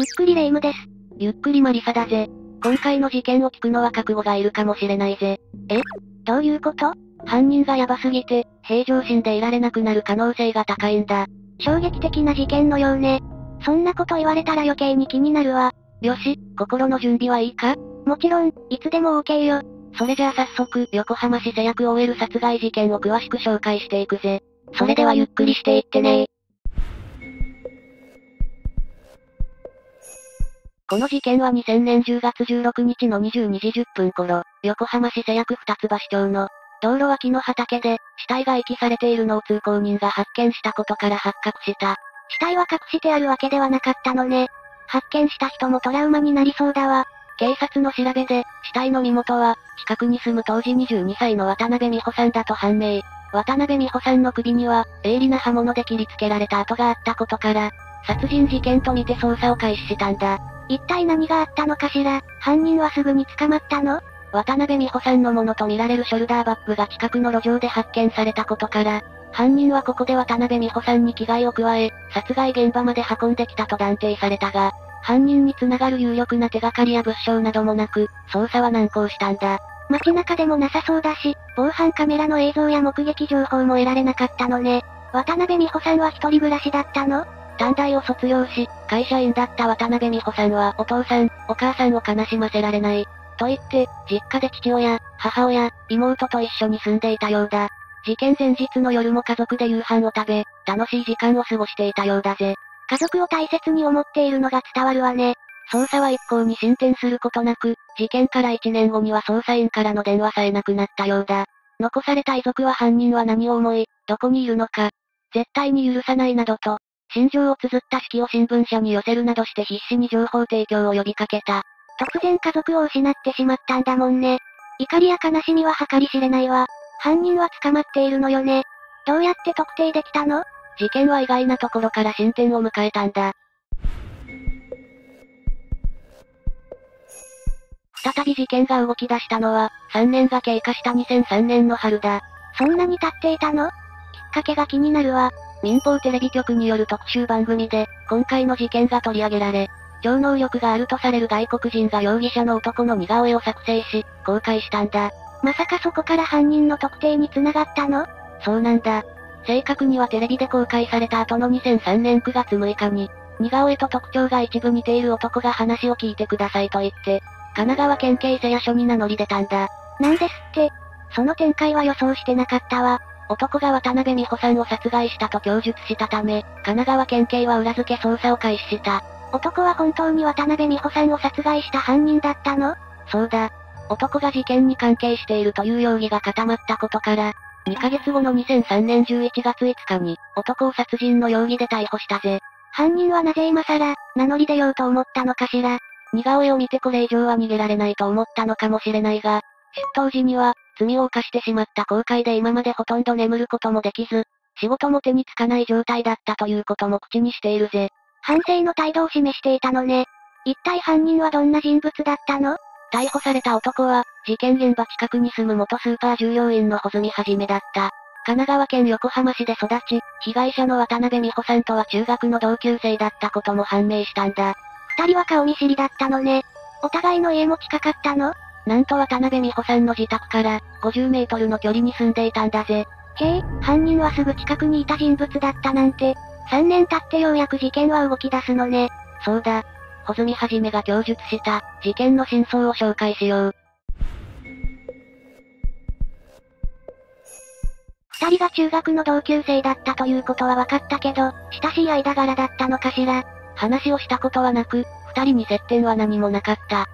ゆっくりレ夢ムです。ゆっくりマリサだぜ。今回の事件を聞くのは覚悟がいるかもしれないぜ。え？どういうこと？犯人がヤバすぎて、平常心でいられなくなる可能性が高いんだ。衝撃的な事件のようね。そんなこと言われたら余計に気になるわ。よし、心の準備はいいか？もちろん、いつでも OK よ。それじゃあ早速、横浜市製薬 OL 殺害事件を詳しく紹介していくぜ。それではゆっくりしていってねこの事件は2000年10月16日の22時10分頃、横浜市製薬二つ橋町の道路脇の畑で、死体が遺棄されているのを通行人が発見したことから発覚した。死体は隠してあるわけではなかったのね。発見した人もトラウマになりそうだわ。警察の調べで、死体の身元は、近くに住む当時22歳の渡辺美穂さんだと判明。渡辺美穂さんの首には、鋭利な刃物で切りつけられた跡があったことから、殺人事件とみて捜査を開始したんだ。一体何があったのかしら？犯人はすぐに捕まったの？渡辺美穂さんのものとみられるショルダーバッグが近くの路上で発見されたことから、犯人はここで渡辺美穂さんに危害を加え、殺害現場まで運んできたと断定されたが、犯人に繋がる有力な手がかりや物証などもなく、捜査は難航したんだ。街中でもなさそうだし、防犯カメラの映像や目撃情報も得られなかったのね。渡辺美穂さんは一人暮らしだったの？短大を卒業し、会社員だった渡辺美穂さんはお父さん、お母さんを悲しませられない。と言って、実家で父親、母親、妹と一緒に住んでいたようだ。事件前日の夜も家族で夕飯を食べ、楽しい時間を過ごしていたようだぜ。家族を大切に思っているのが伝わるわね。捜査は一向に進展することなく、事件から1年後には捜査員からの電話さえなくなったようだ。残された遺族は犯人は何を思い、どこにいるのか、絶対に許さないなどと、心情を綴った式を新聞社に寄せるなどして必死に情報提供を呼びかけた。突然家族を失ってしまったんだもんね。怒りや悲しみは計り知れないわ。犯人は捕まっているのよね。どうやって特定できたの？事件は意外なところから進展を迎えたんだ。再び事件が動き出したのは、3年が経過した2003年の春だ。そんなに経っていたの？きっかけが気になるわ。民放テレビ局による特集番組で、今回の事件が取り上げられ、超能力があるとされる外国人が容疑者の男の似顔絵を作成し、公開したんだ。まさかそこから犯人の特定に繋がったの？そうなんだ。正確にはテレビで公開された後の2003年9月6日に、似顔絵と特徴が一部似ている男が話を聞いてくださいと言って、神奈川県警瀬谷署に名乗り出たんだ。なんですって。その展開は予想してなかったわ。男が渡辺美穂さんを殺害したと供述したため、神奈川県警は裏付け捜査を開始した。男は本当に渡辺美穂さんを殺害した犯人だったの？そうだ。男が事件に関係しているという容疑が固まったことから、2ヶ月後の2003年11月5日に、男を殺人の容疑で逮捕したぜ。犯人はなぜ今更、名乗り出ようと思ったのかしら？似顔絵を見てこれ以上は逃げられないと思ったのかもしれないが、出頭時には、罪を犯してしまった後悔で今までほとんど眠ることもできず、仕事も手につかない状態だったということも口にしているぜ。反省の態度を示していたのね。一体犯人はどんな人物だったの？逮捕された男は、事件現場近くに住む元スーパー従業員の穂積はじめだった。神奈川県横浜市で育ち、被害者の渡辺美穂さんとは中学の同級生だったことも判明したんだ。二人は顔見知りだったのね。お互いの家も近かったの？なんと渡辺美穂さんの自宅から、50メートルの距離に住んでいたんだぜ。へえ、犯人はすぐ近くにいた人物だったなんて、3年経ってようやく事件は動き出すのね。そうだ。穂積はじめが供述した、事件の真相を紹介しよう。二人が中学の同級生だったということは分かったけど、親しい間柄だったのかしら。話をしたことはなく、二人に接点は何もなかった。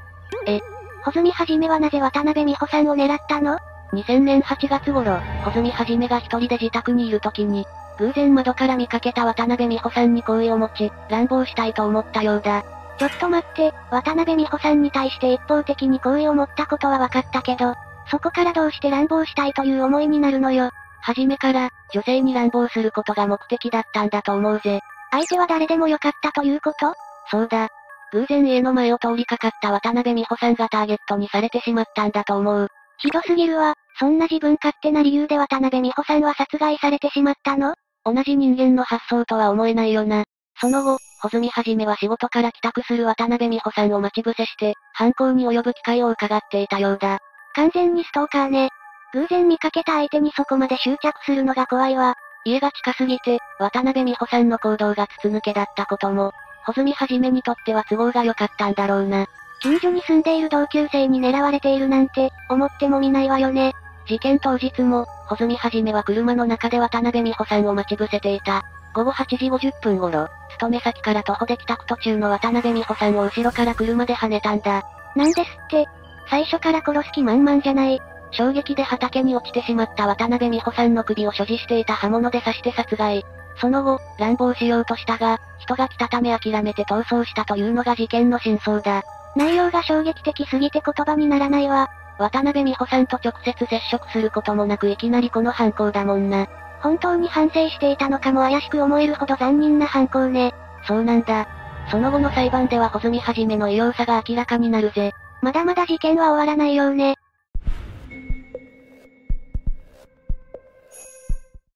え、穂積はじめはなぜ渡辺美穂さんを狙ったの ?2000 年8月頃、穂積はじめが一人で自宅にいる時に、偶然窓から見かけた渡辺美穂さんに好意を持ち、乱暴したいと思ったようだ。ちょっと待って、渡辺美穂さんに対して一方的に好意を持ったことは分かったけど、そこからどうして乱暴したいという思いになるのよ？はじめから、女性に乱暴することが目的だったんだと思うぜ。相手は誰でもよかったということ？そうだ。偶然家の前を通りかかった渡辺美穂さんがターゲットにされてしまったんだと思う。ひどすぎるわ。そんな自分勝手な理由で渡辺美穂さんは殺害されてしまったの？同じ人間の発想とは思えないよな。その後、穂積はじめは仕事から帰宅する渡辺美穂さんを待ち伏せして、犯行に及ぶ機会を伺っていたようだ。完全にストーカーね。偶然見かけた相手にそこまで執着するのが怖いわ。家が近すぎて、渡辺美穂さんの行動が筒抜けだったことも、穂積はじめにとっては都合が良かったんだろうな。近所に住んでいる同級生に狙われているなんて、思ってもみないわよね。事件当日も、穂積はじめは車の中で渡辺美穂さんを待ち伏せていた。午後8時50分頃、勤め先から徒歩で帰宅途中の渡辺美穂さんを後ろから車で跳ねたんだ。なんですって、最初から殺す気満々じゃない。衝撃で畑に落ちてしまった渡辺美穂さんの首を所持していた刃物で刺して殺害。その後、乱暴しようとしたが、人が来たため諦めて逃走したというのが事件の真相だ。内容が衝撃的すぎて言葉にならないわ。渡辺美穂さんと直接接触することもなくいきなりこの犯行だもんな。本当に反省していたのかも怪しく思えるほど残忍な犯行ね。そうなんだ。その後の裁判では穂積はじめの異様さが明らかになるぜ。まだまだ事件は終わらないようね。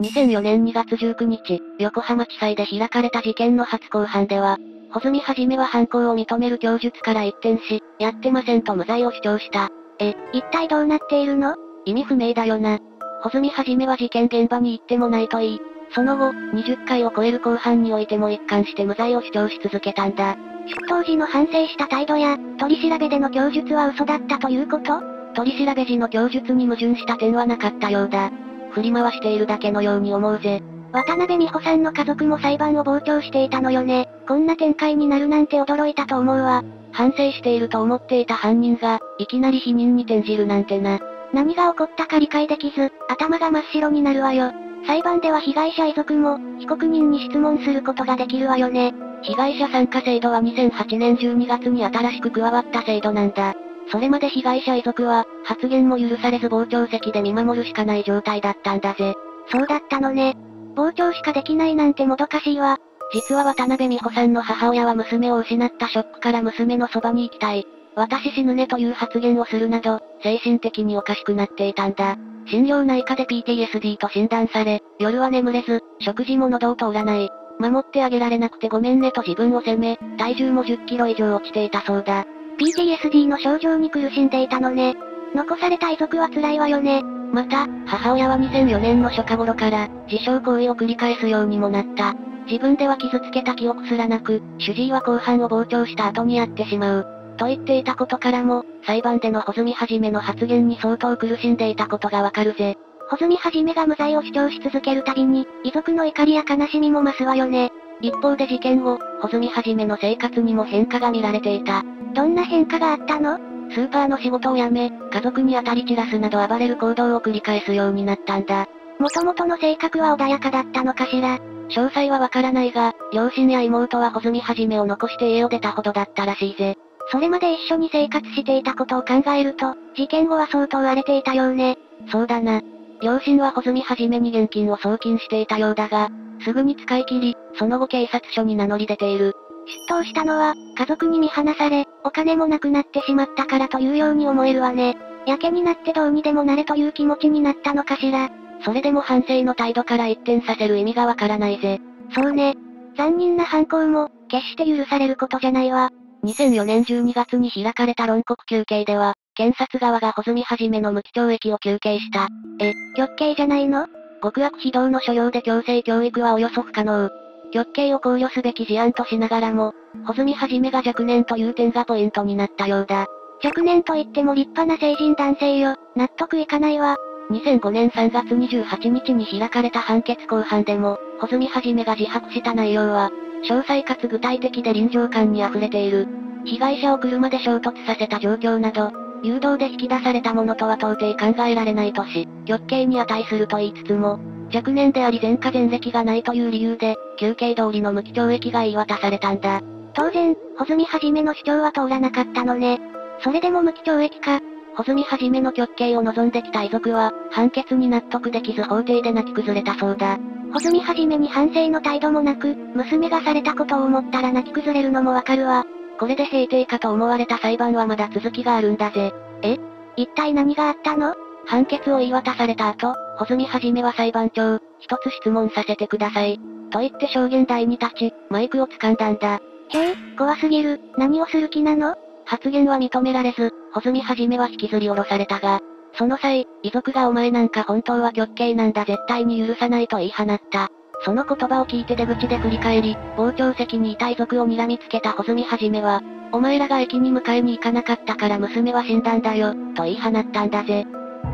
2004年2月19日、横浜地裁で開かれた事件の初公判では、穂積はじめは犯行を認める供述から一転し、やってませんと無罪を主張した。え、一体どうなっているの？意味不明だよな。穂積はじめは事件現場に行ってもないといい。その後、20回を超える公判においても一貫して無罪を主張し続けたんだ。出頭時の反省した態度や、取り調べでの供述は嘘だったということ？取り調べ時の供述に矛盾した点はなかったようだ。振り回しているだけのように思うぜ。渡辺美穂さんの家族も裁判を傍聴していたのよね。こんな展開になるなんて驚いたと思うわ。反省していると思っていた犯人が、いきなり否認に転じるなんてな。何が起こったか理解できず、頭が真っ白になるわよ。裁判では被害者遺族も、被告人に質問することができるわよね。被害者参加制度は2008年12月に新しく加わった制度なんだ。それまで被害者遺族は、発言も許されず傍聴席で見守るしかない状態だったんだぜ。そうだったのね。傍聴しかできないなんてもどかしいわ。実は渡辺美穂さんの母親は娘を失ったショックから娘のそばに行きたい。私死ぬねという発言をするなど、精神的におかしくなっていたんだ。心療内科で PTSD と診断され、夜は眠れず、食事も喉を通らない。守ってあげられなくてごめんねと自分を責め、体重も10キロ以上落ちていたそうだ。PTSD の症状に苦しんでいたのね。残された遺族は辛いわよね。また、母親は2004年の初夏頃から、自傷行為を繰り返すようにもなった。自分では傷つけた記憶すらなく、主治医は後半を傍聴した後にやってしまう。と言っていたことからも、裁判での穂積はじめの発言に相当苦しんでいたことがわかるぜ。穂積はじめが無罪を主張し続けるたびに、遺族の怒りや悲しみも増すわよね。一方で事件後、穂積はじめの生活にも変化が見られていた。どんな変化があったの？スーパーの仕事を辞め、家族に当たり散らすなど暴れる行動を繰り返すようになったんだ。もともとの性格は穏やかだったのかしら？詳細はわからないが、両親や妹は穂積はじめを残して家を出たほどだったらしいぜ。それまで一緒に生活していたことを考えると、事件後は相当荒れていたようね。そうだな。両親は穂積はじめに現金を送金していたようだが、すぐに使い切り、その後警察署に名乗り出ている。出頭したのは、家族に見放され、お金もなくなってしまったからというように思えるわね。やけになってどうにでもなれという気持ちになったのかしら。それでも反省の態度から一転させる意味がわからないぜ。そうね。残忍な犯行も、決して許されることじゃないわ。2004年12月に開かれた論告求刑では、検察側が穂積はじめの無期懲役を求刑した。え、極刑じゃないの？極悪非道の所要で強制教育はおよそ不可能。極刑を考慮すべき事案としながらも、穂積はじめが若年という点がポイントになったようだ。若年と言っても立派な成人男性よ。納得いかないわ。2005年3月28日に開かれた判決公判でも、穂積はじめが自白した内容は、詳細かつ具体的で臨場感に溢れている。被害者を車で衝突させた状況など、誘導で引き出されたものとは到底考えられないとし、極刑に値すると言いつつも、若年であり前科前歴がないという理由で、休刑通りの無期懲役が言い渡されたんだ。当然、穂積はじめの主張は通らなかったのね。それでも無期懲役か。穂積はじめの極刑を望んできた遺族は、判決に納得できず法廷で泣き崩れたそうだ。穂積はじめに反省の態度もなく、娘がされたことを思ったら泣き崩れるのもわかるわ。これで閉廷かと思われた裁判はまだ続きがあるんだぜ。え？一体何があったの？判決を言い渡された後、穂積はじめは裁判長、一つ質問させてください。と言って証言台に立ち、マイクを掴んだんだ。へえ、怖すぎる。何をする気なの？発言は認められず、穂積はじめは引きずり下ろされたが、その際、遺族がお前なんか本当は極刑なんだ絶対に許さないと言い放った。その言葉を聞いて出口で振り返り、傍聴席にいた遺族を睨みつけた穂積はじめは、お前らが駅に迎えに行かなかったから娘は死んだんだよ、と言い放ったんだぜ。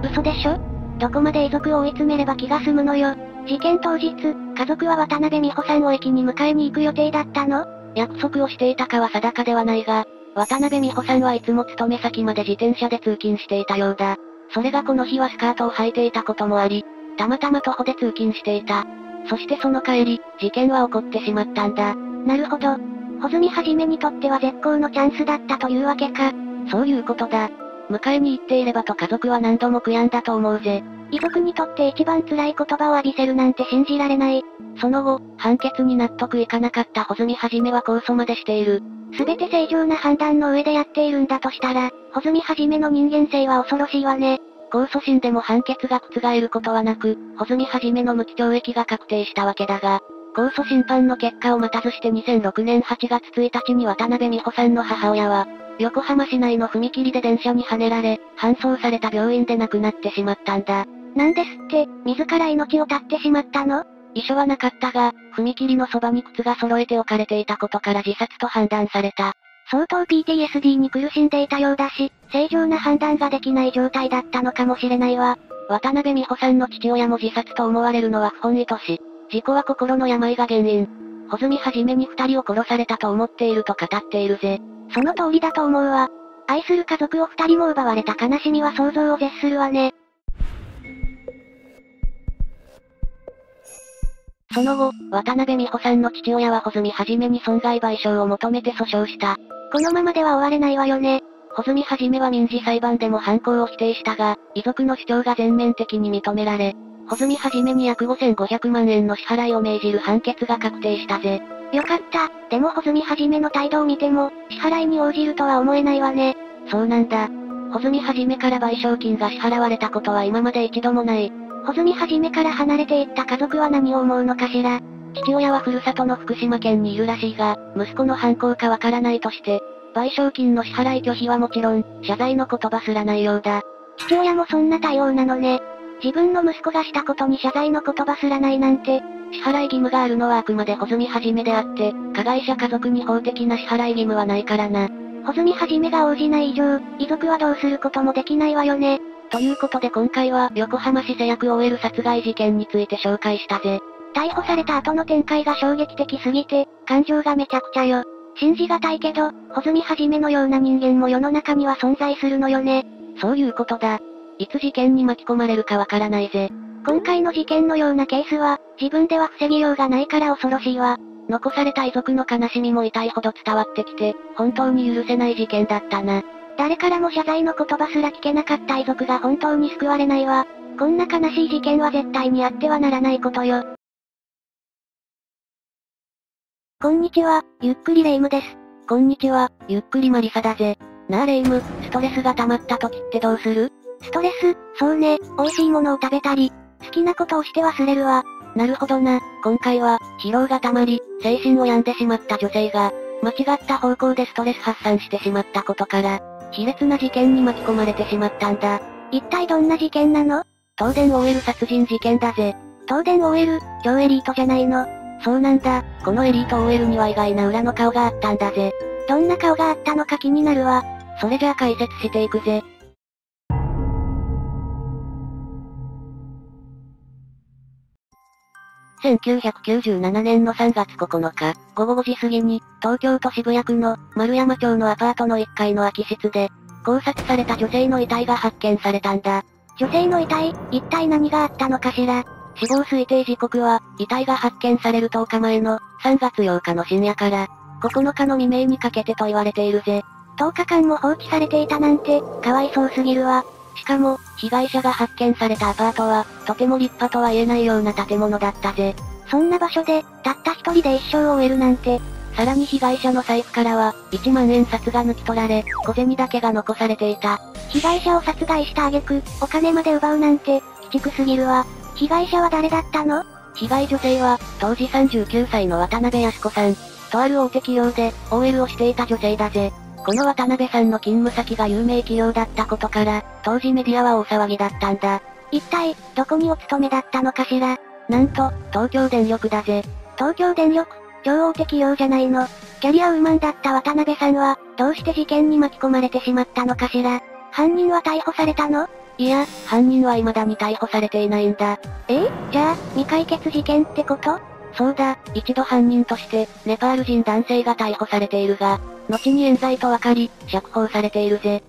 嘘でしょ？どこまで遺族を追い詰めれば気が済むのよ。事件当日、家族は渡辺美穂さんを駅に迎えに行く予定だったの？約束をしていたかは定かではないが、渡辺美穂さんはいつも勤め先まで自転車で通勤していたようだ。それがこの日はスカートを履いていたこともあり、たまたま徒歩で通勤していた。そしてその帰り、事件は起こってしまったんだ。なるほど。穂積はじめにとっては絶好のチャンスだったというわけか。そういうことだ。迎えに行っていればと家族は何度も悔やんだと思うぜ。遺族にとって一番辛い言葉を浴びせるなんて信じられない。その後、判決に納得いかなかった穂積はじめは控訴までしている。すべて正常な判断の上でやっているんだとしたら、穂積はじめの人間性は恐ろしいわね。控訴審でも判決が覆ることはなく、穂積はじめの無期懲役が確定したわけだが、控訴審判の結果を待たずして2006年8月1日に渡辺美穂さんの母親は、横浜市内の踏切で電車にはねられ、搬送された病院で亡くなってしまったんだ。なんですって、自ら命を絶ってしまったの？遺書はなかったが、踏切のそばに靴が揃えて置かれていたことから自殺と判断された。相当 PTSD に苦しんでいたようだし、正常な判断ができない状態だったのかもしれないわ。渡辺美穂さんの父親も自殺と思われるのは不本意とし、事故は心の病が原因。穂積はじめに二人を殺されたと思っていると語っているぜ。その通りだと思うわ。愛する家族を二人も奪われた悲しみは想像を絶するわね。その後、渡辺美穂さんの父親は穂積はじめに損害賠償を求めて訴訟した。このままでは終われないわよね。穂積はじめは民事裁判でも犯行を否定したが、遺族の主張が全面的に認められ、穂積はじめに約5500万円の支払いを命じる判決が確定したぜ。よかった。でも穂積はじめの態度を見ても、支払いに応じるとは思えないわね。そうなんだ。穂積はじめから賠償金が支払われたことは今まで一度もない。穂積はじめから離れていった家族は何を思うのかしら。父親はふるさとの福島県にいるらしいが、息子の犯行かわからないとして、賠償金の支払い拒否はもちろん、謝罪の言葉すらないようだ。父親もそんな対応なのね。自分の息子がしたことに謝罪の言葉すらないなんて、支払い義務があるのはあくまで穂積はじめであって、加害者家族に法的な支払い義務はないからな。穂積はじめが応じない以上、遺族はどうすることもできないわよね。ということで今回は横浜市製薬 OL 殺害事件について紹介したぜ。逮捕された後の展開が衝撃的すぎて、感情がめちゃくちゃよ。信じがたいけど、穂積はじめのような人間も世の中には存在するのよね。そういうことだ。いつ事件に巻き込まれるかわからないぜ。今回の事件のようなケースは、自分では防ぎようがないから恐ろしいわ。残された遺族の悲しみも痛いほど伝わってきて、本当に許せない事件だったな。誰からも謝罪の言葉すら聞けなかった遺族が本当に救われないわ。こんな悲しい事件は絶対にあってはならないことよ。こんにちは、ゆっくりレ夢ムです。こんにちは、ゆっくりマリサだぜ。なあレ夢ム、ストレスが溜まった時ってどうする？ストレス、そうね、美味しいものを食べたり、好きなことをして忘れるわ。なるほどな、今回は、疲労が溜まり、精神を病んでしまった女性が、間違った方向でストレス発散してしまったことから、卑劣な事件に巻き込まれてしまったんだ。一体どんな事件なの東電 OL 殺人事件だぜ。東電 OL、超エリートじゃないの。そうなんだ、このエリート OL には意外な裏の顔があったんだぜ。どんな顔があったのか気になるわ。それじゃあ解説していくぜ。1997年の3月9日、午後5時過ぎに、東京都渋谷区の丸山町のアパートの1階の空き室で、考察された女性の遺体が発見されたんだ。女性の遺体、一体何があったのかしら死亡推定時刻は、遺体が発見される10日前の、3月8日の深夜から、9日の未明にかけてと言われているぜ。10日間も放置されていたなんて、かわいそうすぎるわ。しかも、被害者が発見されたアパートは、とても立派とは言えないような建物だったぜ。そんな場所で、たった一人で一生を終えるなんて。さらに被害者の財布からは、1万円札が抜き取られ、小銭だけが残されていた。被害者を殺害した挙句、お金まで奪うなんて、鬼畜すぎるわ。被害者は誰だったの？被害女性は、当時39歳の渡辺康子さん。とある大手企業で、OL をしていた女性だぜ。この渡辺さんの勤務先が有名企業だったことから、当時メディアは大騒ぎだったんだ。一体、どこにお勤めだったのかしら？なんと、東京電力だぜ。東京電力超大手企業じゃないの。キャリアウーマンだった渡辺さんは、どうして事件に巻き込まれてしまったのかしら？犯人は逮捕されたの？いや、犯人は未だに逮捕されていないんだ。え？じゃあ、未解決事件ってこと？そうだ、一度犯人として、ネパール人男性が逮捕されているが、後に冤罪と分かり、釈放されているぜ。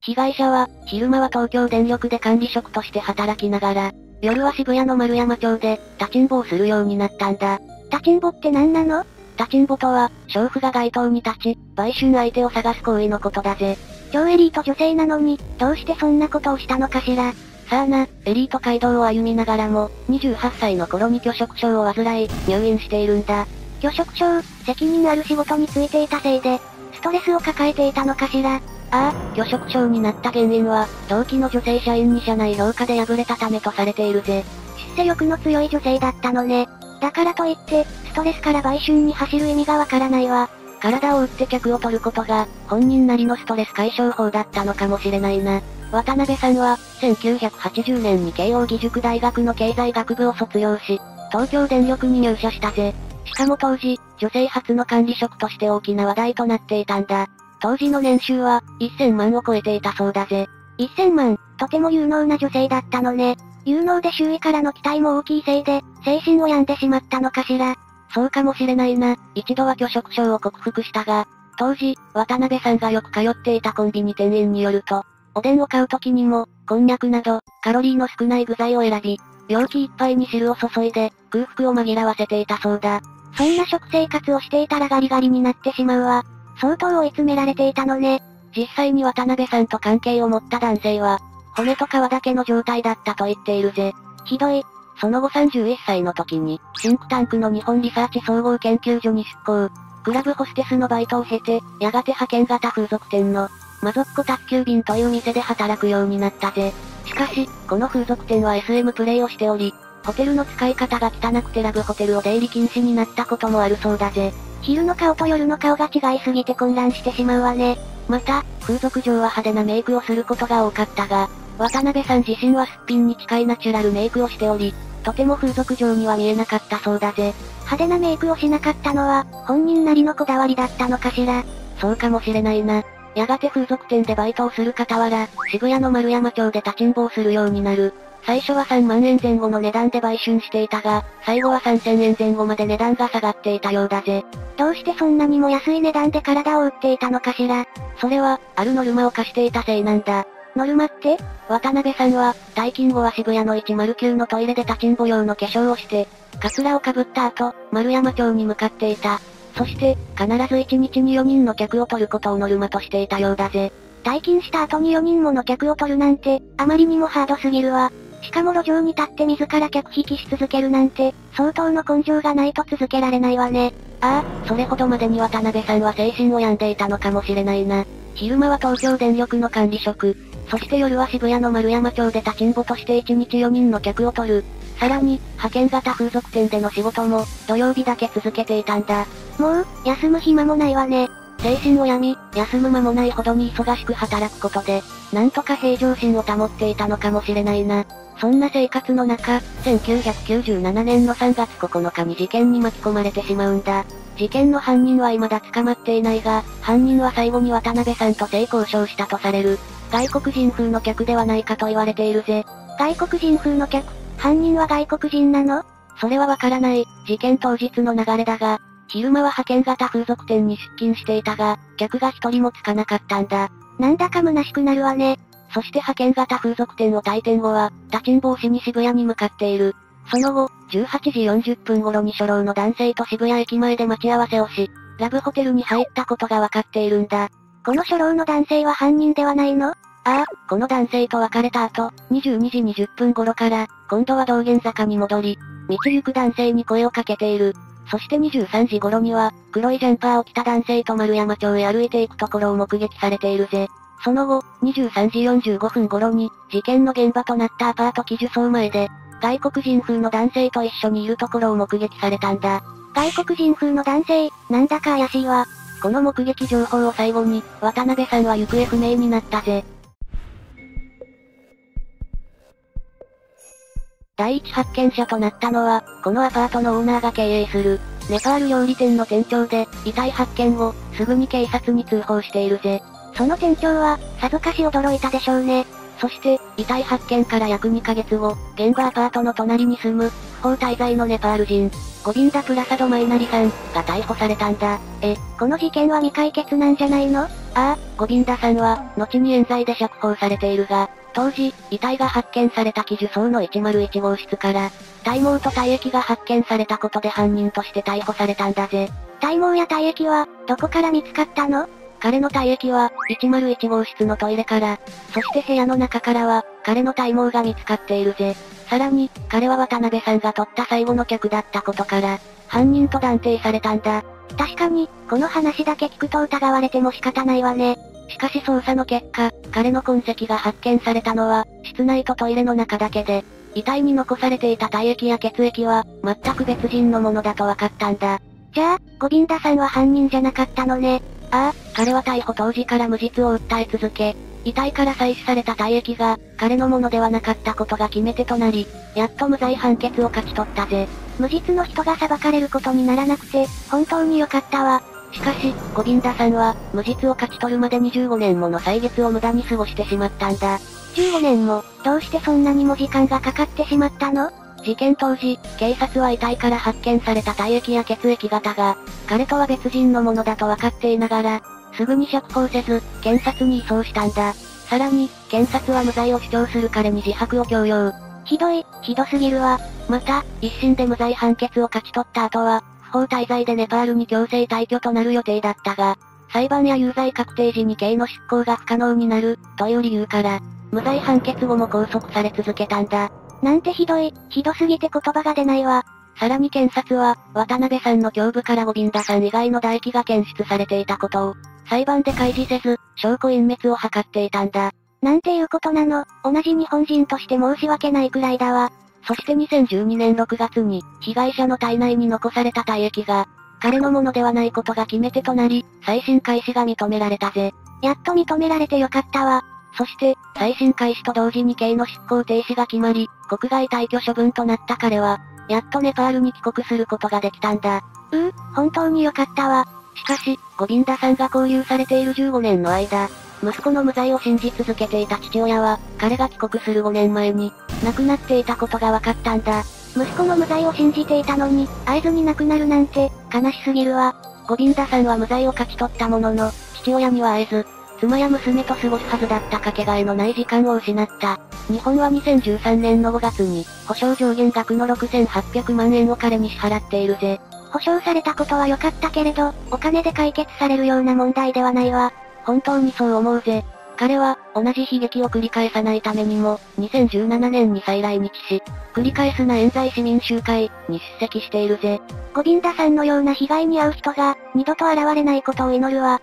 被害者は、昼間は東京電力で管理職として働きながら、夜は渋谷の丸山町で、立ちんぼをするようになったんだ。立ちんぼって何なの？立ちんぼとは、娼婦が街頭に立ち、売春相手を探す行為のことだぜ。超エリート女性なのに、どうしてそんなことをしたのかしら。さあな、エリート街道を歩みながらも、28歳の頃に拒食症を患い、入院しているんだ。拒食症、責任ある仕事についていたせいで、ストレスを抱えていたのかしら。ああ、拒食症になった原因は、同期の女性社員に社内評価で敗れたためとされているぜ。出世欲の強い女性だったのね。だからといって、ストレスから売春に走る意味がわからないわ。体を打って客を取ることが、本人なりのストレス解消法だったのかもしれないな。渡辺さんは、1980年に慶応義塾大学の経済学部を卒業し、東京電力に入社したぜ。しかも当時、女性初の管理職として大きな話題となっていたんだ。当時の年収は、1000万を超えていたそうだぜ。1000万、とても有能な女性だったのね。有能で周囲からの期待も大きいせいで、精神を病んでしまったのかしら。そうかもしれないな。一度は拒食症を克服したが、当時、渡辺さんがよく通っていたコンビニ店員によると、おでんを買う時にも、こんにゃくなど、カロリーの少ない具材を選び、容器いっぱいに汁を注いで、空腹を紛らわせていたそうだ。そんな食生活をしていたらガリガリになってしまうわ。相当追い詰められていたのね。実際に渡辺さんと関係を持った男性は、骨と皮だけの状態だったと言っているぜ。ひどい。その後31歳の時に、シンクタンクの日本リサーチ総合研究所に出向。クラブホステスのバイトを経て、やがて派遣型風俗店の、マゾッコ宅急便という店で働くようになったぜ。しかし、この風俗店は SM プレイをしており、ホテルの使い方が汚くてラブホテルを出入り禁止になったこともあるそうだぜ。昼の顔と夜の顔が違いすぎて混乱してしまうわね。また、風俗上は派手なメイクをすることが多かったが、渡辺さん自身はすっぴんに近いナチュラルメイクをしており、とても風俗上には見えなかったそうだぜ。派手なメイクをしなかったのは、本人なりのこだわりだったのかしら。そうかもしれないな。やがて風俗店でバイトをする傍ら、渋谷の丸山町で立ちんぼをするようになる。最初は3万円前後の値段で売春していたが、最後は3000円前後まで値段が下がっていたようだぜ。どうしてそんなにも安い値段で体を売っていたのかしら。それは、あるノルマを課していたせいなんだ。ノルマって渡辺さんは、退勤後は渋谷の109のトイレで立ちんぼ用の化粧をして、カツラをかぶった後、丸山町に向かっていた。そして、必ず1日に4人の客を取ることをノルマとしていたようだぜ。退勤した後に4人もの客を取るなんて、あまりにもハードすぎるわ。しかも路上に立って自ら客引きし続けるなんて、相当の根性がないと続けられないわね。ああ、それほどまでに渡辺さんは精神を病んでいたのかもしれないな。昼間は東京電力の管理職、そして夜は渋谷の丸山町で立ちんぼとして1日4人の客を取る。さらに、派遣型風俗店での仕事も、土曜日だけ続けていたんだ。もう、休む暇もないわね。精神を病み、休む間もないほどに忙しく働くことで、なんとか平常心を保っていたのかもしれないな。そんな生活の中、1997年の3月9日に事件に巻き込まれてしまうんだ。事件の犯人は未だ捕まっていないが、犯人は最後に渡辺さんと性交渉したとされる。外国人風の客ではないかと言われているぜ。外国人風の客？犯人は外国人なの？それはわからない、事件当日の流れだが、昼間は派遣型風俗店に出勤していたが、客が一人もつかなかったんだ。なんだか虚しくなるわね。そして派遣型風俗店を退店後は、立ちんぼうしに渋谷に向かっている。その後、18時40分頃に初老の男性と渋谷駅前で待ち合わせをし、ラブホテルに入ったことがわかっているんだ。この初老の男性は犯人ではないの？ああ、この男性と別れた後、22時20分頃から、今度は道玄坂に戻り、道行く男性に声をかけている。そして23時頃には、黒いジャンパーを着た男性と丸山町へ歩いていくところを目撃されているぜ。その後、23時45分頃に、事件の現場となったアパート記述層前で、外国人風の男性と一緒にいるところを目撃されたんだ。外国人風の男性、なんだか怪しいわ。この目撃情報を最後に、渡辺さんは行方不明になったぜ。第一発見者となったのは、このアパートのオーナーが経営する、ネパール料理店の店長で、遺体発見後、すぐに警察に通報しているぜ。その店長は、さぞかし驚いたでしょうね。そして、遺体発見から約2ヶ月後、現場アパートの隣に住む、不法滞在のネパール人、ゴビンダ・プラサド・マイナリさん、が逮捕されたんだ。え、この事件は未解決なんじゃないの？ああ、ゴビンダさんは、後に冤罪で釈放されているが、当時、遺体が発見された記述層の101号室から、体毛と体液が発見されたことで犯人として逮捕されたんだぜ。体毛や体液は、どこから見つかったの？彼の体液は、101号室のトイレから、そして部屋の中からは、彼の体毛が見つかっているぜ。さらに、彼は渡辺さんが取った最後の客だったことから、犯人と断定されたんだ。確かに、この話だけ聞くと疑われても仕方ないわね。しかし捜査の結果、彼の痕跡が発見されたのは、室内とトイレの中だけで、遺体に残されていた体液や血液は、全く別人のものだと分かったんだ。じゃあ、ゴビンダさんは犯人じゃなかったのね。ああ、彼は逮捕当時から無実を訴え続け、遺体から採取された体液が、彼のものではなかったことが決め手となり、やっと無罪判決を勝ち取ったぜ。無実の人が裁かれることにならなくて、本当に良かったわ。しかし、ゴビンダさんは、無実を勝ち取るまでに15年もの歳月を無駄に過ごしてしまったんだ。15年も、どうしてそんなにも時間がかかってしまったの？事件当時、警察は遺体から発見された体液や血液型が、彼とは別人のものだと分かっていながら、すぐに釈放せず、検察に移送したんだ。さらに、検察は無罪を主張する彼に自白を強要。ひどい、ひどすぎるわ。また、一審で無罪判決を勝ち取った後は、不法滞在でネパールに強制退去となる予定だったが、裁判や有罪確定時に刑の執行が不可能になる、という理由から、無罪判決後も拘束され続けたんだ。なんてひどい、ひどすぎて言葉が出ないわ。さらに検察は、渡辺さんの胸部からゴビンダさん以外の唾液が検出されていたことを、裁判で開示せず、証拠隠滅を図っていたんだ。なんていうことなの、同じ日本人として申し訳ないくらいだわ。そして2012年6月に、被害者の体内に残された体液が、彼のものではないことが決め手となり、再審開始が認められたぜ。やっと認められてよかったわ。そして、再審開始と同時に刑の執行停止が決まり、国外退去処分となった彼は、やっとネパールに帰国することができたんだ。うう、本当によかったわ。しかし、ゴビンダさんが交留されている15年の間、息子の無罪を信じ続けていた父親は、彼が帰国する5年前に、亡くなっていたことが分かったんだ。息子の無罪を信じていたのに、会えずに亡くなるなんて、悲しすぎるわ。ゴビンダさんは無罪を勝ち取ったものの、父親には会えず、妻や娘と過ごすはずだったかけがえのない時間を失った。日本は2013年の5月に、保証上限額の6800万円を彼に支払っているぜ。保証されたことは良かったけれど、お金で解決されるような問題ではないわ。本当にそう思うぜ。彼は、同じ悲劇を繰り返さないためにも、2017年に再来日し、繰り返すな冤罪市民集会に出席しているぜ。ゴビンダさんのような被害に遭う人が、二度と現れないことを祈るわ。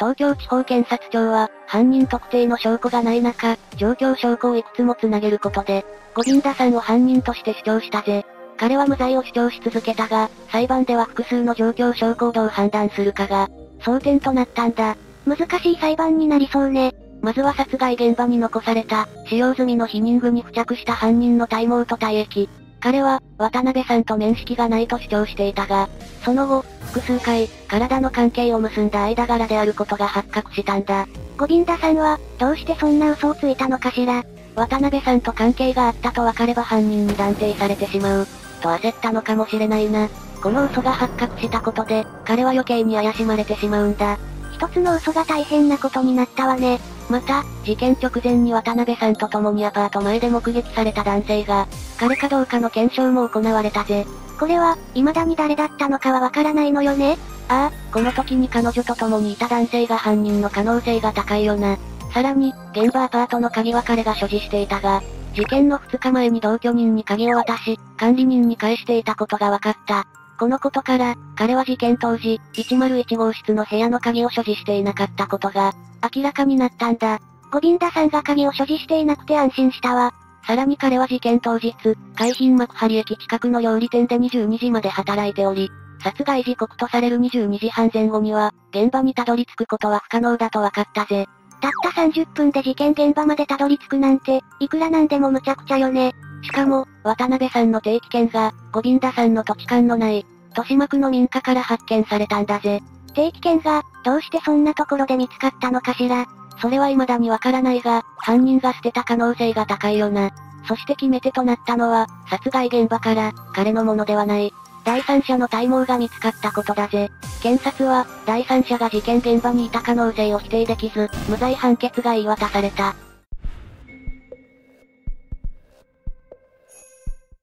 東京地方検察庁は、犯人特定の証拠がない中、状況証拠をいくつもつなげることで、ゴビンダさんを犯人として主張したぜ。彼は無罪を主張し続けたが、裁判では複数の状況証拠をどう判断するかが、争点となったんだ。難しい裁判になりそうね。まずは殺害現場に残された、使用済みの避妊具に付着した犯人の体毛と体液。彼は、渡辺さんと面識がないと主張していたが、その後、複数回、体の関係を結んだ間柄であることが発覚したんだ。ゴビンダさんは、どうしてそんな嘘をついたのかしら渡辺さんと関係があったと分かれば犯人に断定されてしまう。と焦ったのかもしれないな。この嘘が発覚したことで、彼は余計に怪しまれてしまうんだ。一つの嘘が大変なことになったわね。また、事件直前に渡辺さんと共にアパート前で目撃された男性が、彼かどうかの検証も行われたぜ。これは、未だに誰だったのかはわからないのよねああ、この時に彼女と共にいた男性が犯人の可能性が高いよな。さらに、現場アパートの鍵は彼が所持していたが、事件の2日前に同居人に鍵を渡し、管理人に返していたことが分かった。このことから、彼は事件当時、101号室の部屋の鍵を所持していなかったことが、明らかになったんだ。ゴビンダさんが鍵を所持していなくて安心したわ。さらに彼は事件当日、海浜幕張駅近くの料理店で22時まで働いており、殺害時刻とされる22時半前後には、現場にたどり着くことは不可能だと分かったぜ。たった30分で事件現場までたどり着くなんて、いくらなんでも無茶苦茶よね。しかも、渡辺さんの定期券が、ゴビンダさんの土地勘のない、豊島区の民家から発見されたんだぜ。定期券が、どうしてそんなところで見つかったのかしら。それは未だにわからないが、犯人が捨てた可能性が高いよな。そして決め手となったのは、殺害現場から、彼のものではない。第三者の体毛が見つかったことだぜ。検察は、第三者が事件現場にいた可能性を否定できず、無罪判決が言い渡された。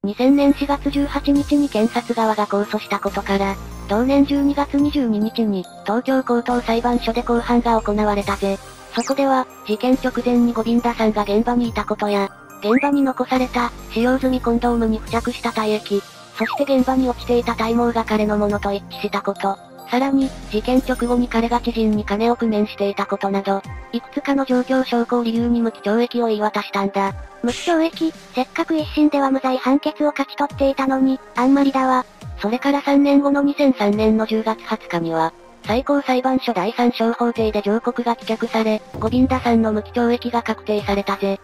2000年4月18日に検察側が控訴したことから、同年12月22日に、東京高等裁判所で公判が行われたぜ。そこでは、事件直前にゴビンダさんが現場にいたことや、現場に残された、使用済みコンドームに付着した体液、そして現場に落ちていた体毛が彼のものと一致したこと。さらに、事件直後に彼が知人に金を工面していたことなど、いくつかの状況証拠を理由に無期懲役を言い渡したんだ。無期懲役、せっかく一審では無罪判決を勝ち取っていたのに、あんまりだわ。それから3年後の2003年の10月20日には、最高裁判所第三小法廷で上告が棄却され、ゴビンダさんの無期懲役が確定されたぜ。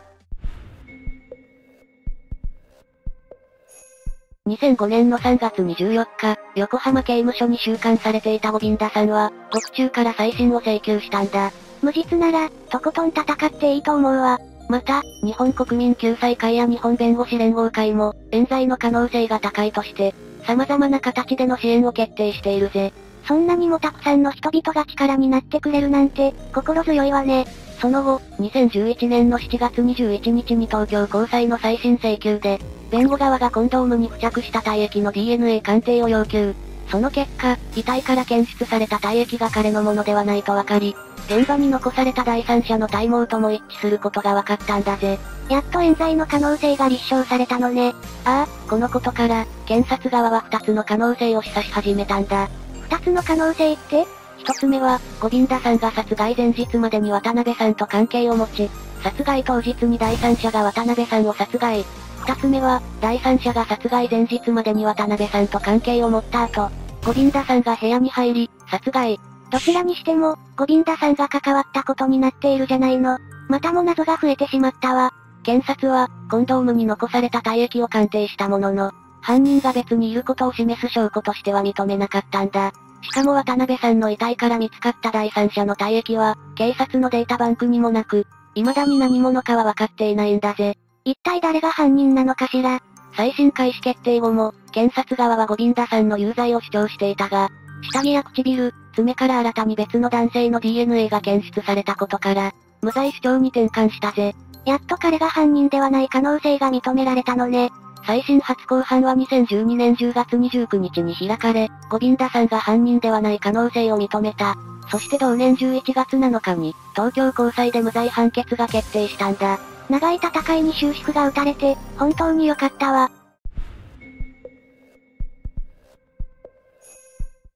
2005年の3月24日、横浜刑務所に収監されていたゴビンダさんは、獄中から再審を請求したんだ。無実なら、とことん戦っていいと思うわ。また、日本国民救済会や日本弁護士連合会も、冤罪の可能性が高いとして、様々な形での支援を決定しているぜ。そんなにもたくさんの人々が力になってくれるなんて、心強いわね。その後、2011年の7月21日に東京高裁の再審請求で、弁護側がコンドームに付着した体液の DNA 鑑定を要求。その結果、遺体から検出された体液が彼のものではないと分かり、現場に残された第三者の体毛とも一致することが分かったんだぜ。やっと冤罪の可能性が立証されたのね。ああ、このことから、検察側は二つの可能性を示唆し始めたんだ。二つの可能性って？一つ目は、ゴビンダさんが殺害前日までに渡辺さんと関係を持ち、殺害当日に第三者が渡辺さんを殺害。二つ目は、第三者が殺害前日までに渡辺さんと関係を持った後、ゴビンダさんが部屋に入り、殺害。どちらにしても、ゴビンダさんが関わったことになっているじゃないの。またも謎が増えてしまったわ。検察は、コンドームに残された体液を鑑定したものの、犯人が別にいることを示す証拠としては認めなかったんだ。しかも渡辺さんの遺体から見つかった第三者の体液は、警察のデータバンクにもなく、未だに何者かは分かっていないんだぜ。一体誰が犯人なのかしら？再審開始決定後も、検察側はゴビンダさんの有罪を主張していたが、下着や唇、爪から新たに別の男性の DNA が検出されたことから、無罪主張に転換したぜ。やっと彼が犯人ではない可能性が認められたのね。再審初公判は2012年10月29日に開かれ、ゴビンダさんが犯人ではない可能性を認めた。そして同年11月7日に、東京高裁で無罪判決が決定したんだ。長い戦いに終止符が打たれて、本当に良かったわ。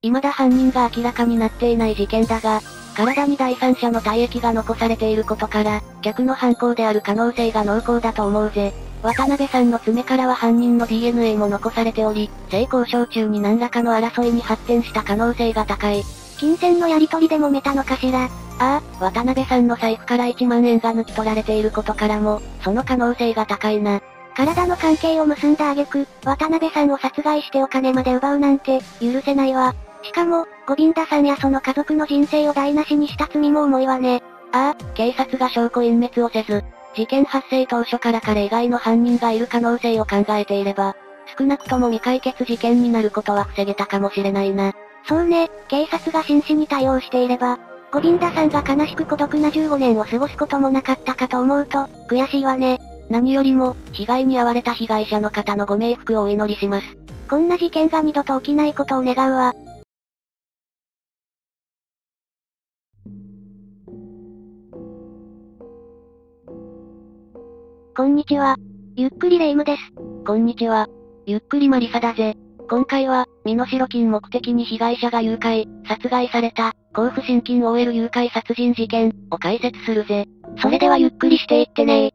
未だ犯人が明らかになっていない事件だが、体に第三者の体液が残されていることから、逆の犯行である可能性が濃厚だと思うぜ。渡辺さんの爪からは犯人の DNA も残されており、性交渉中に何らかの争いに発展した可能性が高い。金銭のやり取りで揉めたのかしら？ああ、渡辺さんの財布から1万円が抜き取られていることからも、その可能性が高いな。体の関係を結んだ挙句、渡辺さんを殺害してお金まで奪うなんて、許せないわ。しかも、ゴビンダさんやその家族の人生を台無しにした罪も重いわね。ああ、警察が証拠隠滅をせず、事件発生当初から彼以外の犯人がいる可能性を考えていれば、少なくとも未解決事件になることは防げたかもしれないな。そうね、警察が真摯に対応していれば、ゴビンダさんが悲しく孤独な15年を過ごすこともなかったかと思うと、悔しいわね。何よりも、被害に遭われた被害者の方のご冥福をお祈りします。こんな事件が二度と起きないことを願うわ。こんにちは。ゆっくりレ夢ムです。こんにちは。ゆっくりマリサだぜ。今回は、身代金目的に被害者が誘拐、殺害された、甲府新金 OL 誘拐殺人事件を解説するぜ。それではゆっくりしていってね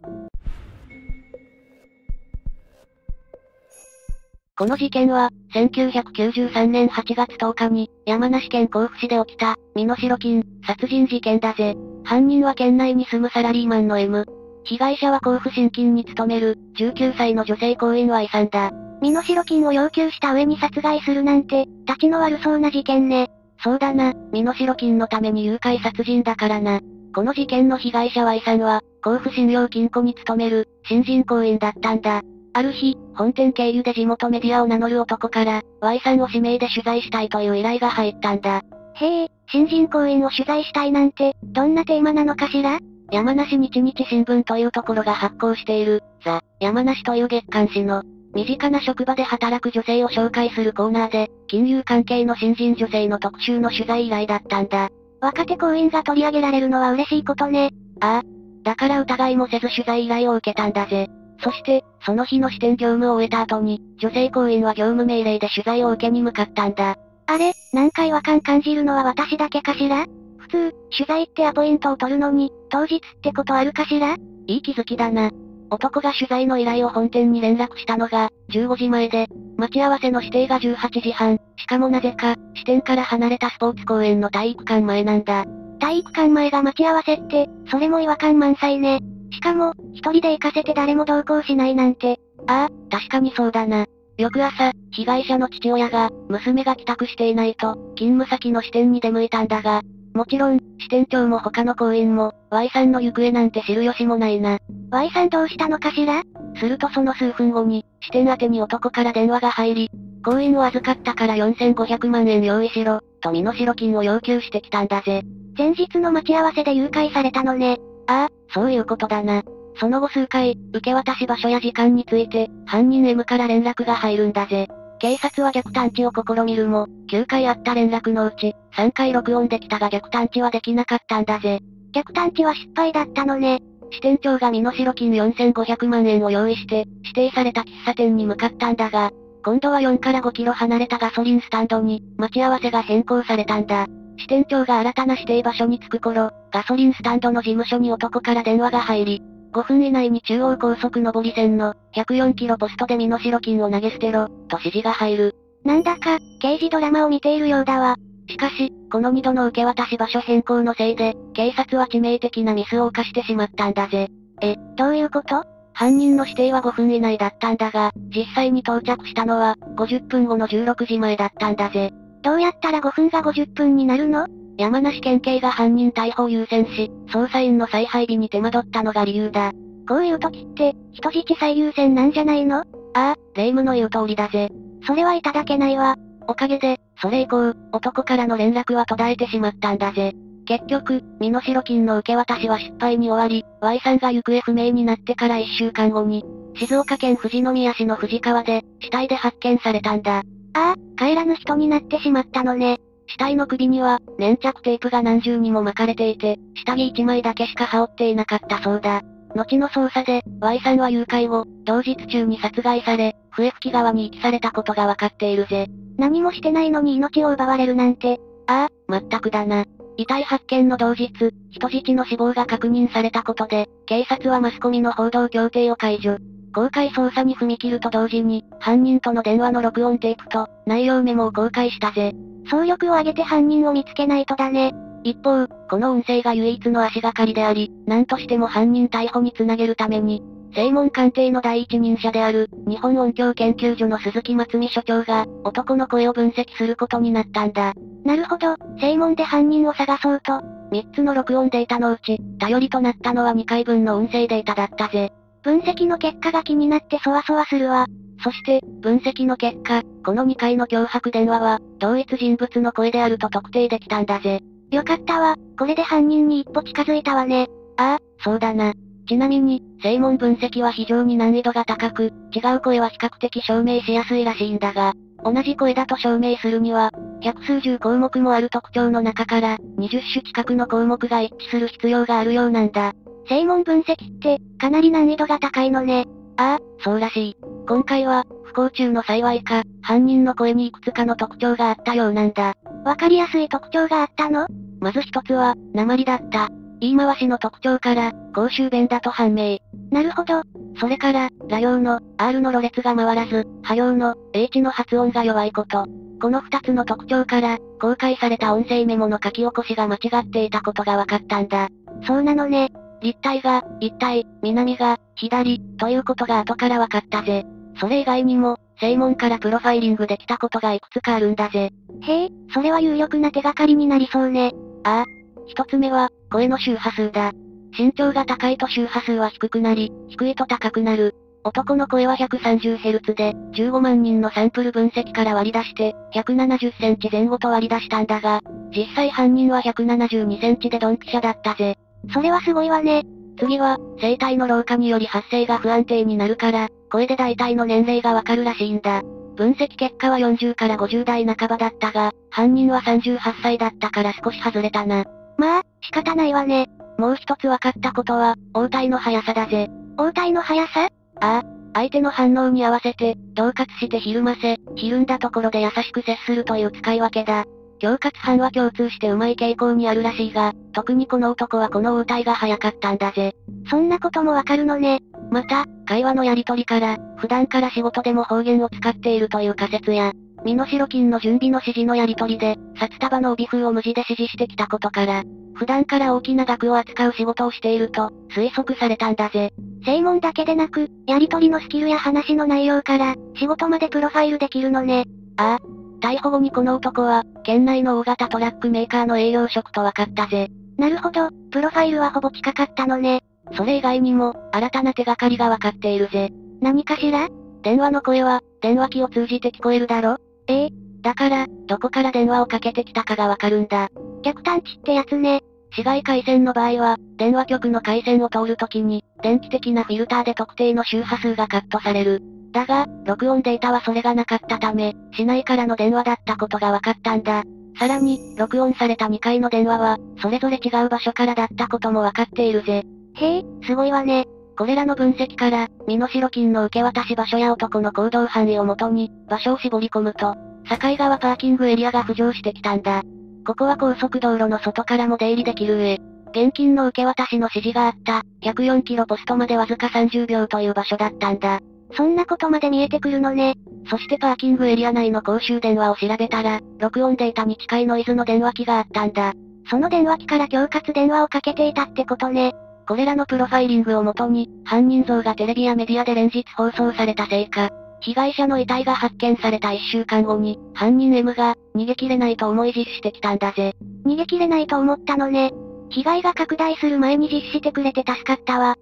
この事件は、1993年8月10日に、山梨県甲府市で起きた、身代金、殺人事件だぜ。犯人は県内に住むサラリーマンの M。被害者は甲府新金に勤める、19歳の女性行員 Y さんだ。身代金を要求した上に殺害するなんて、立ちの悪そうな事件ね。そうだな、身代金のために誘拐殺人だからな。この事件の被害者 Y さんは、甲府信用金庫に勤める、新人行員だったんだ。ある日、本店経由で地元メディアを名乗る男から、Y さんを指名で取材したいという依頼が入ったんだ。へえ、新人行員を取材したいなんて、どんなテーマなのかしら？山梨日日新聞というところが発行している、ザ・山梨という月刊誌の、身近な職場で働く女性を紹介するコーナーで、金融関係の新人女性の特集の取材依頼だったんだ。若手行員が取り上げられるのは嬉しいことね。ああ。だから疑いもせず取材依頼を受けたんだぜ。そして、その日の支店業務を終えた後に、女性行員は業務命令で取材を受けに向かったんだ。あれ、なんか違和感感じるのは私だけかしら？普通、取材ってアポイントを取るのに、当日ってことあるかしら？いい気づきだな。男が取材の依頼を本店に連絡したのが、15時前で、待ち合わせの指定が18時半、しかもなぜか、支店から離れたスポーツ公園の体育館前なんだ。体育館前が待ち合わせって、それも違和感満載ね。しかも、一人で行かせて誰も同行しないなんて。ああ、確かにそうだな。翌朝、被害者の父親が、娘が帰宅していないと、勤務先の支店に出向いたんだが、もちろん、支店長も他の行員も、Y さんの行方なんて知る由もないな。Y さんどうしたのかしら？するとその数分後に、支店宛てに男から電話が入り、行員を預かったから4500万円用意しろ、と身代金を要求してきたんだぜ。前日の待ち合わせで誘拐されたのね。ああ、そういうことだな。その後数回、受け渡し場所や時間について、犯人 M から連絡が入るんだぜ。警察は逆探知を試みるも、9回あった連絡のうち、3回録音できたが逆探知はできなかったんだぜ。逆探知は失敗だったのね。支店長が身代金4500万円を用意して、指定された喫茶店に向かったんだが、今度は4から5キロ離れたガソリンスタンドに、待ち合わせが変更されたんだ。支店長が新たな指定場所に着く頃、ガソリンスタンドの事務所に男から電話が入り、5分以内に中央高速上り線の104キロポストで身代金を投げ捨てろ、と指示が入る。なんだか、刑事ドラマを見ているようだわ。しかし、この2度の受け渡し場所変更のせいで、警察は致命的なミスを犯してしまったんだぜ。え、どういうこと？犯人の指定は5分以内だったんだが、実際に到着したのは、50分後の16時前だったんだぜ。どうやったら5分が50分になるの？山梨県警が犯人逮捕優先し、捜査員の再配備に手間取ったのが理由だ。こういう時って、人質最優先なんじゃないの？ああ、霊夢の言う通りだぜ。それはいただけないわ。おかげで、それ以降、男からの連絡は途絶えてしまったんだぜ。結局、身代金の受け渡しは失敗に終わり、Y さんが行方不明になってから1週間後に、静岡県富士宮市の富士川で、死体で発見されたんだ。ああ、帰らぬ人になってしまったのね。死体の首には、粘着テープが何重にも巻かれていて、下着1枚だけしか羽織っていなかったそうだ。後の捜査で、Y さんは誘拐後、同日中に殺害され、笛吹川に遺棄されたことがわかっているぜ。何もしてないのに命を奪われるなんて。ああ、まったくだな。遺体発見の同日、人質の死亡が確認されたことで、警察はマスコミの報道協定を解除。公開捜査に踏み切ると同時に、犯人との電話の録音テープと、内容メモを公開したぜ。総力を挙げて犯人を見つけないとだね。一方、この音声が唯一の足がかりであり、何としても犯人逮捕につなげるために、正門鑑定の第一人者である、日本音響研究所の鈴木松美所長が、男の声を分析することになったんだ。なるほど、正門で犯人を探そうと。三つの録音データのうち、頼りとなったのは2回分の音声データだったぜ。分析の結果が気になってそわそわするわ。そして、分析の結果、この2回の脅迫電話は、同一人物の声であると特定できたんだぜ。よかったわ、これで犯人に一歩近づいたわね。ああ、そうだな。ちなみに、正門分析は非常に難易度が高く、違う声は比較的証明しやすいらしいんだが、同じ声だと証明するには、百数十項目もある特徴の中から、20種近くの項目が一致する必要があるようなんだ。正門分析って、かなり難易度が高いのね。ああ、そうらしい。今回は、不幸中の幸いか、犯人の声にいくつかの特徴があったようなんだ。わかりやすい特徴があったの？まず一つは、鉛だった。言い回しの特徴から、公衆弁だと判明。なるほど。それから、ラ行の、R のろれつが回らず、波行の、H の発音が弱いこと。この二つの特徴から、公開された音声メモの書き起こしが間違っていたことが分かったんだ。そうなのね。立体が、一体、南が、左、ということが後から分かったぜ。それ以外にも、正門からプロファイリングできたことがいくつかあるんだぜ。へえ、それは有力な手がかりになりそうね。ああ。一つ目は、声の周波数だ。身長が高いと周波数は低くなり、低いと高くなる。男の声は 130Hz で、15万人のサンプル分析から割り出して、170センチ前後と割り出したんだが、実際犯人は172センチでドンピシャだったぜ。それはすごいわね。次は、声帯の老化により発声が不安定になるから、声で大体の年齢がわかるらしいんだ。分析結果は40から50代半ばだったが、犯人は38歳だったから少し外れたな。まあ、仕方ないわね。もう一つ分かったことは、応対の速さだぜ。応対の速さ？ああ、相手の反応に合わせて、恫喝してひるませ、ひるんだところで優しく接するという使い分けだ。恐喝犯は共通してうまい傾向にあるらしいが、特にこの男はこの応対が早かったんだぜ。そんなこともわかるのね。また、会話のやりとりから、普段から仕事でも方言を使っているという仮説や、身代金の準備の指示のやりとりで、札束の帯風を無事で指示してきたことから、普段から大きな額を扱う仕事をしていると、推測されたんだぜ。正門だけでなく、やりとりのスキルや話の内容から、仕事までプロファイルできるのね。ああ。逮捕後にこの男は、県内の大型トラックメーカーの営業職と分かったぜ。なるほど、プロファイルはほぼ近かったのね。それ以外にも、新たな手がかりが分かっているぜ。何かしら？電話の声は、電話機を通じて聞こえるだろ？ええ。だから、どこから電話をかけてきたかがわかるんだ。逆探知ってやつね。市外回線の場合は、電話局の回線を通るときに、電気的なフィルターで特定の周波数がカットされる。だが、録音データはそれがなかったため、市内からの電話だったことが分かったんだ。さらに、録音された2回の電話は、それぞれ違う場所からだったことも分かっているぜ。へえ、すごいわね。これらの分析から、身代金の受け渡し場所や男の行動範囲をもとに、場所を絞り込むと、境川パーキングエリアが浮上してきたんだ。ここは高速道路の外からも出入りできる上、現金の受け渡しの指示があった、104キロポストまでわずか30秒という場所だったんだ。そんなことまで見えてくるのね。そしてパーキングエリア内の公衆電話を調べたら、録音データに近いノイズの電話機があったんだ。その電話機から恐喝電話をかけていたってことね。これらのプロファイリングをもとに、犯人像がテレビやメディアで連日放送されたせいか、被害者の遺体が発見された1週間後に、犯人 M が、逃げ切れないと思い実施してきたんだぜ。逃げ切れないと思ったのね。被害が拡大する前に実施してくれて助かったわ。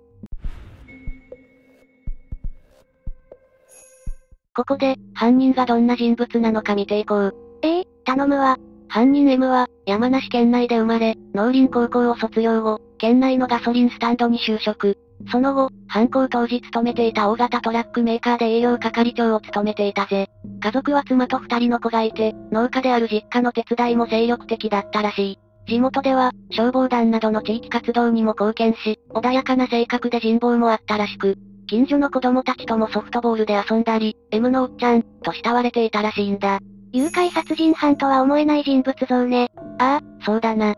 ここで、犯人がどんな人物なのか見ていこう。ええ頼むわ。犯人 M は、山梨県内で生まれ、農林高校を卒業後、県内のガソリンスタンドに就職。その後、犯行当時勤めていた大型トラックメーカーで営業係長を務めていたぜ。家族は妻と二人の子がいて、農家である実家の手伝いも精力的だったらしい。地元では、消防団などの地域活動にも貢献し、穏やかな性格で人望もあったらしく、近所の子供たちともソフトボールで遊んだり、M のおっちゃん、と慕われていたらしいんだ。誘拐殺人犯とは思えない人物像ね。ああ、そうだな。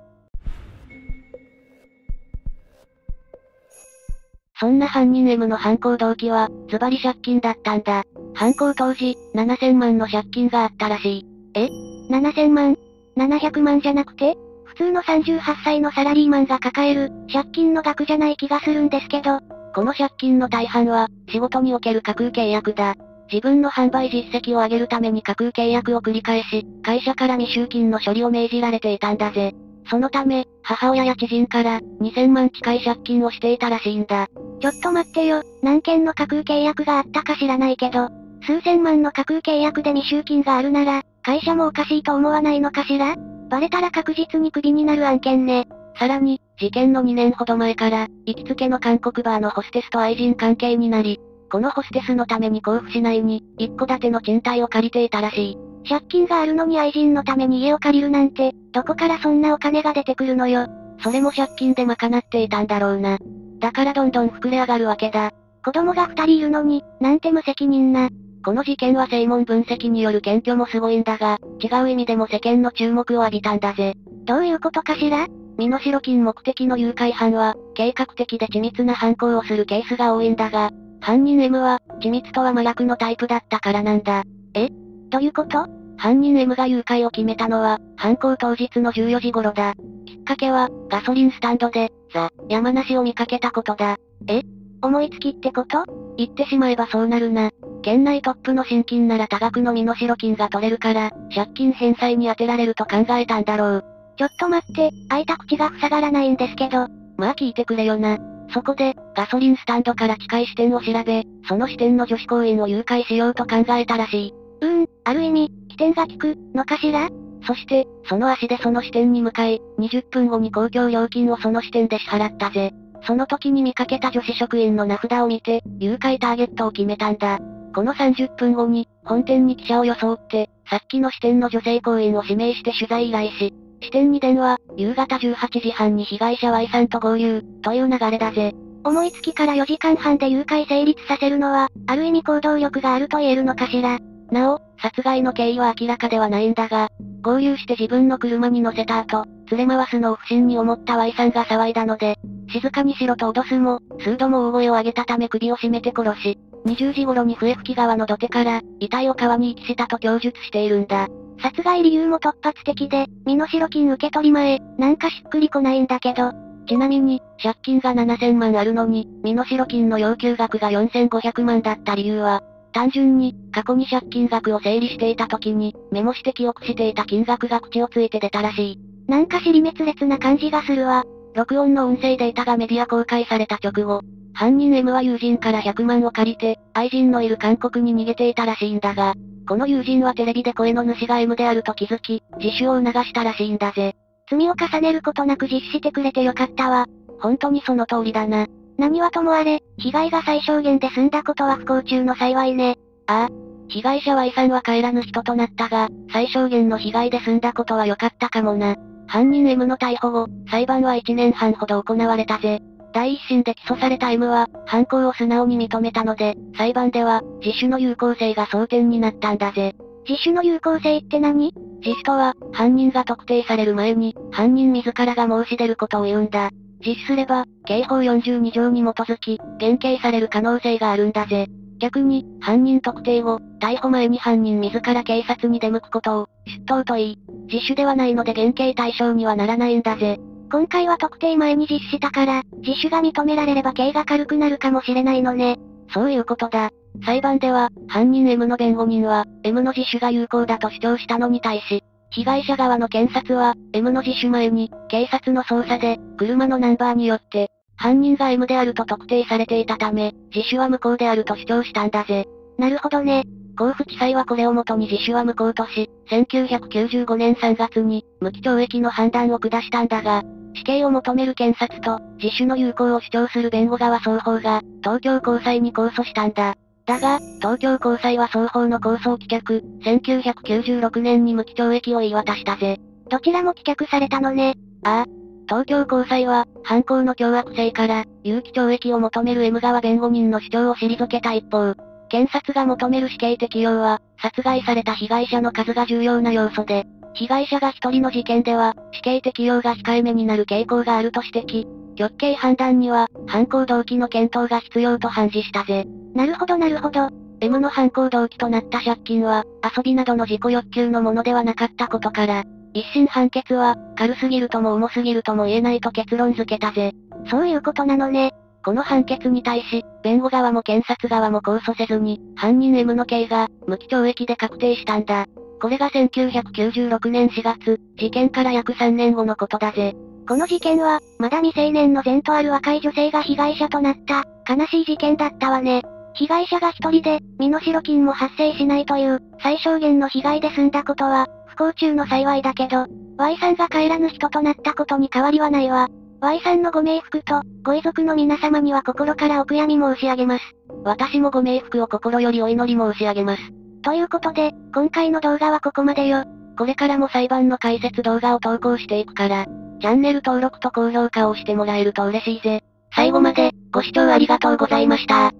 そんな犯人 M の犯行動機は、ズバリ借金だったんだ。犯行当時、7000万の借金があったらしい。え ?7000 万 ?700 万じゃなくて？普通の38歳のサラリーマンが抱える、借金の額じゃない気がするんですけど。この借金の大半は、仕事における架空契約だ。自分の販売実績を上げるために架空契約を繰り返し、会社から未収金の処理を命じられていたんだぜ。そのため、母親や知人から、2000万近い借金をしていたらしいんだ。ちょっと待ってよ、何件の架空契約があったか知らないけど、数千万の架空契約で未収金があるなら、会社もおかしいと思わないのかしら？バレたら確実にクビになる案件ね。さらに、事件の2年ほど前から、行きつけの韓国バーのホステスと愛人関係になり、このホステスのために甲府市内に、一戸建ての賃貸を借りていたらしい。借金があるのに愛人のために家を借りるなんて、どこからそんなお金が出てくるのよ。それも借金で賄っていたんだろうな。だからどんどん膨れ上がるわけだ。子供が二人いるのに、なんて無責任な。この事件は正門分析による検挙もすごいんだが、違う意味でも世間の注目を浴びたんだぜ。どういうことかしら？身代金目的の誘拐犯は、計画的で緻密な犯行をするケースが多いんだが、犯人 M は、緻密とは麻薬のタイプだったからなんだ。え？どういうこと？犯人 M が誘拐を決めたのは、犯行当日の14時頃だ。きっかけは、ガソリンスタンドで、ザ、山梨を見かけたことだ。え？思いつきってこと？言ってしまえばそうなるな。県内トップの新金なら多額の身代金が取れるから、借金返済に充てられると考えたんだろう。ちょっと待って、開いた口が塞がらないんですけど。まあ聞いてくれよな。そこで、ガソリンスタンドから近い支店を調べ、その支店の女子行員を誘拐しようと考えたらしい。うーん、ある意味、起点が効く、のかしら？そして、その足でその支店に向かい、20分後に公共料金をその支店で支払ったぜ。その時に見かけた女子職員の名札を見て、誘拐ターゲットを決めたんだ。この30分後に、本店に記者を装って、さっきの支店の女性行員を指名して取材依頼し、支店に電話、夕方18時半に被害者 Y さんと合流、という流れだぜ。思いつきから4時間半で誘拐成立させるのは、ある意味行動力があると言えるのかしら。なお、殺害の経緯は明らかではないんだが、合流して自分の車に乗せた後、連れ回すのを不審に思った Y さんが騒いだので、静かにしろと脅すも、数度も大声を上げたため首を絞めて殺し、20時頃に笛吹川の土手から、遺体を川に遺棄したと供述しているんだ。殺害理由も突発的で、身代金受け取り前、なんかしっくりこないんだけど。ちなみに、借金が7000万あるのに、身代金の要求額が4500万だった理由は、単純に、過去に借金額を整理していた時に、メモして記憶していた金額が口をついて出たらしい。なんか尻滅裂な感じがするわ。録音の音声データがメディア公開された直後、犯人 M は友人から100万を借りて、愛人のいる韓国に逃げていたらしいんだが、この友人はテレビで声の主が M であると気づき、自首を促したらしいんだぜ。罪を重ねることなく実施してくれてよかったわ。本当にその通りだな。何はともあれ、被害が最小限で済んだことは不幸中の幸いね。ああ。被害者 Y さんは帰らぬ人となったが、最小限の被害で済んだことは良かったかもな。犯人 M の逮捕後、裁判は1年半ほど行われたぜ。第一審で起訴された M は、犯行を素直に認めたので、裁判では、自首の有効性が争点になったんだぜ。自首の有効性って何？自首とは、犯人が特定される前に、犯人自らが申し出ることを言うんだ。自首すれば、刑法42条に基づき、減刑される可能性があるんだぜ。逆に、犯人特定後、逮捕前に犯人自ら警察に出向くことを、出頭といい、自首ではないので減刑対象にはならないんだぜ。今回は特定前に実施したから、自首が認められれば刑が軽くなるかもしれないのね。そういうことだ。裁判では、犯人 M の弁護人は、M の自首が有効だと主張したのに対し、被害者側の検察は、M の自首前に、警察の捜査で、車のナンバーによって、犯人が M であると特定されていたため、自首は無効であると主張したんだぜ。なるほどね。甲府地裁はこれをもとに自首は無効とし、1995年3月に、無期懲役の判断を下したんだが、死刑を求める検察と、自首の有効を主張する弁護側双方が、東京高裁に控訴したんだ。だが、東京高裁は双方の控訴を棄却、1996年に無期懲役を言い渡したぜ。どちらも棄却されたのね。ああ、東京高裁は、犯行の凶悪性から、有期懲役を求める M 側弁護人の主張を退けた一方、検察が求める死刑適用は、殺害された被害者の数が重要な要素で、被害者が一人の事件では、死刑適用が控えめになる傾向があると指摘。極刑判断には、犯行動機の検討が必要と判示したぜ。なるほどなるほど。M の犯行動機となった借金は、遊びなどの自己欲求のものではなかったことから、一審判決は、軽すぎるとも重すぎるとも言えないと結論付けたぜ。そういうことなのね。この判決に対し、弁護側も検察側も控訴せずに、犯人 M の刑が、無期懲役で確定したんだ。これが1996年4月、事件から約3年後のことだぜ。この事件は、まだ未成年の前とある若い女性が被害者となった、悲しい事件だったわね。被害者が一人で、身代金も発生しないという、最小限の被害で済んだことは、不幸中の幸いだけど、Y さんが帰らぬ人となったことに変わりはないわ。Y さんのご冥福と、ご遺族の皆様には心からお悔やみ申し上げます。私もご冥福を心よりお祈り申し上げます。ということで、今回の動画はここまでよ。これからも裁判の解説動画を投稿していくから、チャンネル登録と高評価をしてもらえると嬉しいぜ。最後まで、ご視聴ありがとうございました。